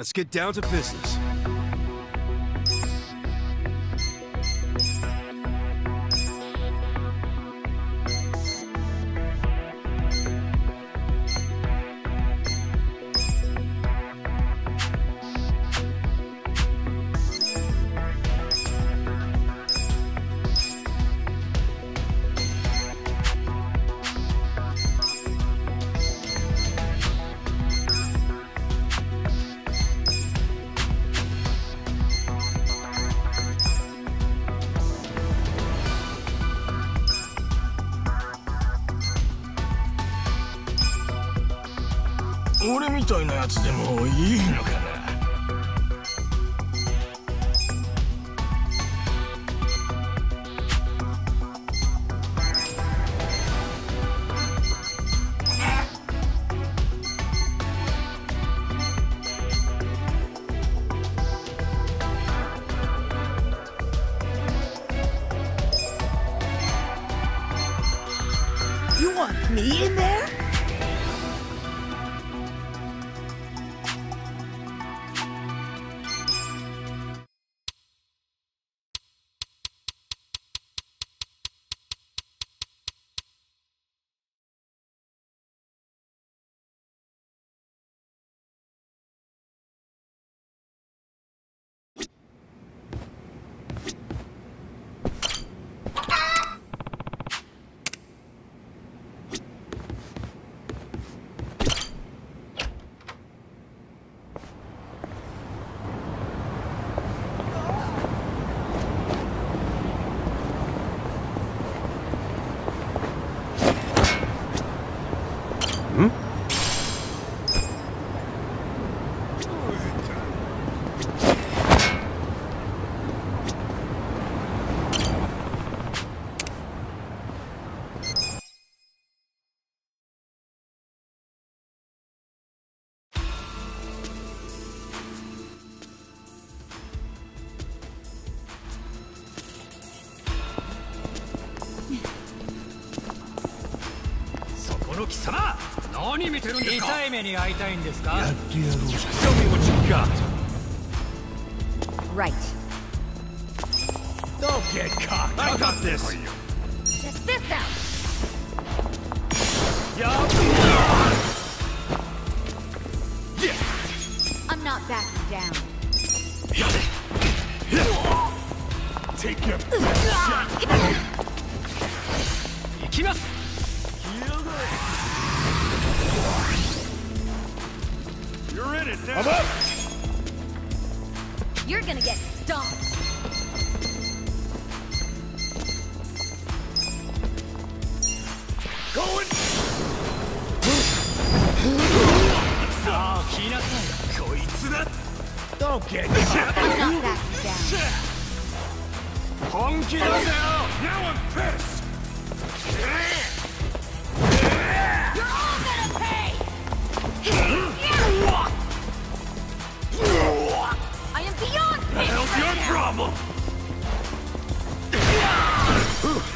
Let's get down to business. 俺みたいなやつでもいいのかな You want me in there? の貴様何見てるんですか痛い目に遭いたいんですかやってやろうじゃ Show me what you got Right Don't get caught I got this Check this out やっ Yeah I'm not backing down やれ Take your shot You're gonna get stomped. Going! さあ来なさいこいつだ Don't get I'm not backing down. 本気だぜ Now I'm pissed!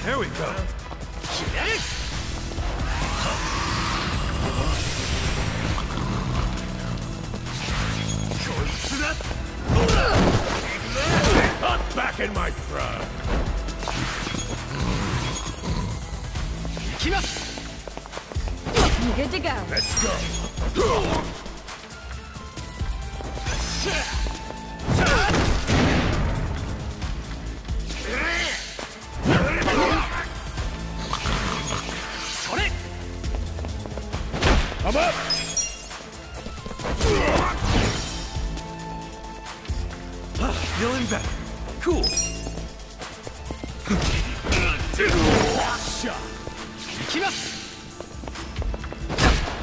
there we go. Not back in my prime. Good to go. Let's go. Come up! Ah, Feeling better. Cool.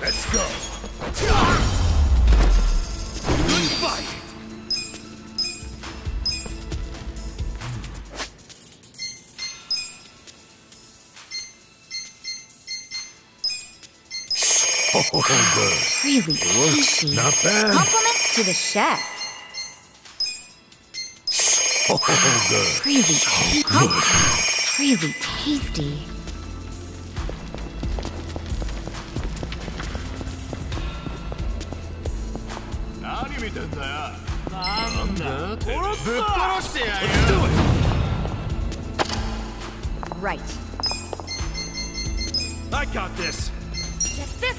Let's go. Good fight! good. Really it works. Easy. Not bad. Compliments to the chef. So good. Really, so good. really tasty. Let's do it! Right. I got this!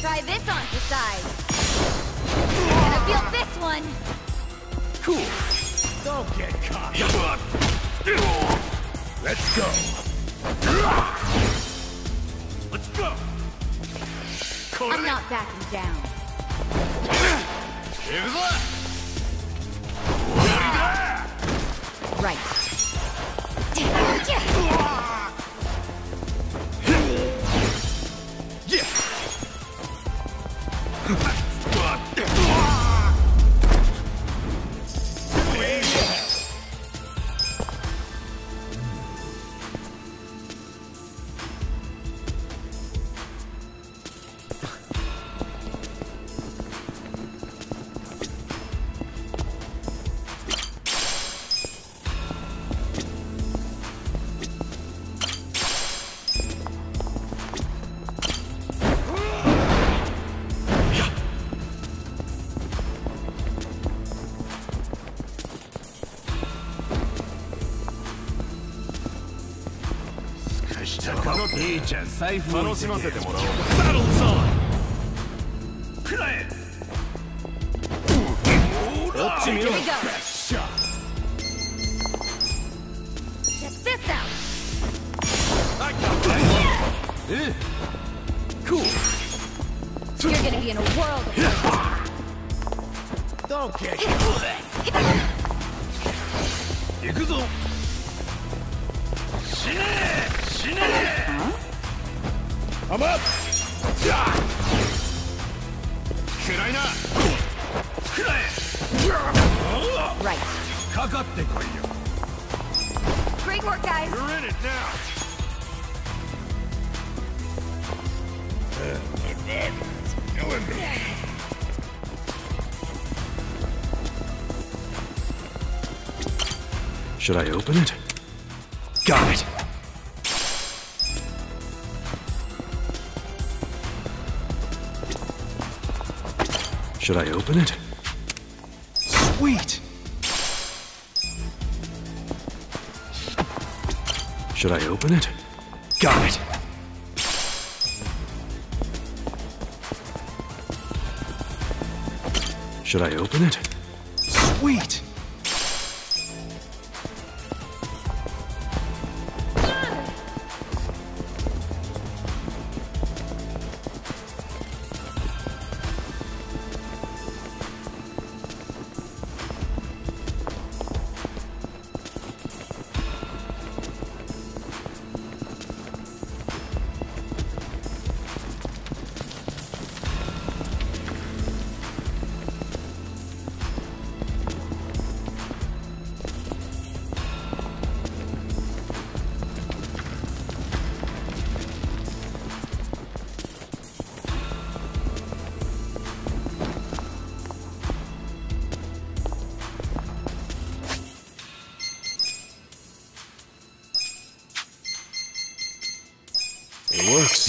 Try this on for size. Gonna feel this one. Cool. Don't get caught. Let's go. Let's go. I'm not backing down. Right. いいじゃん財布楽しませてもらおう on くらえこっち見ろ Eh? Cool You're gonna be in a world of. Don't get 行くぞ死ね Right. Great work, guys! You're in it now! Me. Should I open it? Got it! Should I open it? Sweet. Should I open it? Got it. Should I open it? Sweet.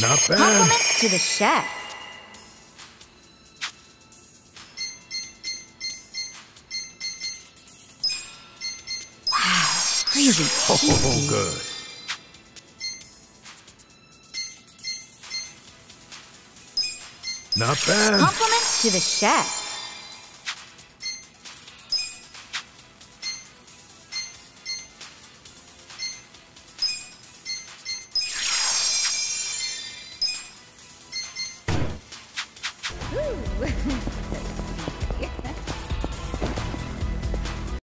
Not bad. Compliments to the chef. Wow, crazy. Oh, good. Not bad. Compliments to the chef.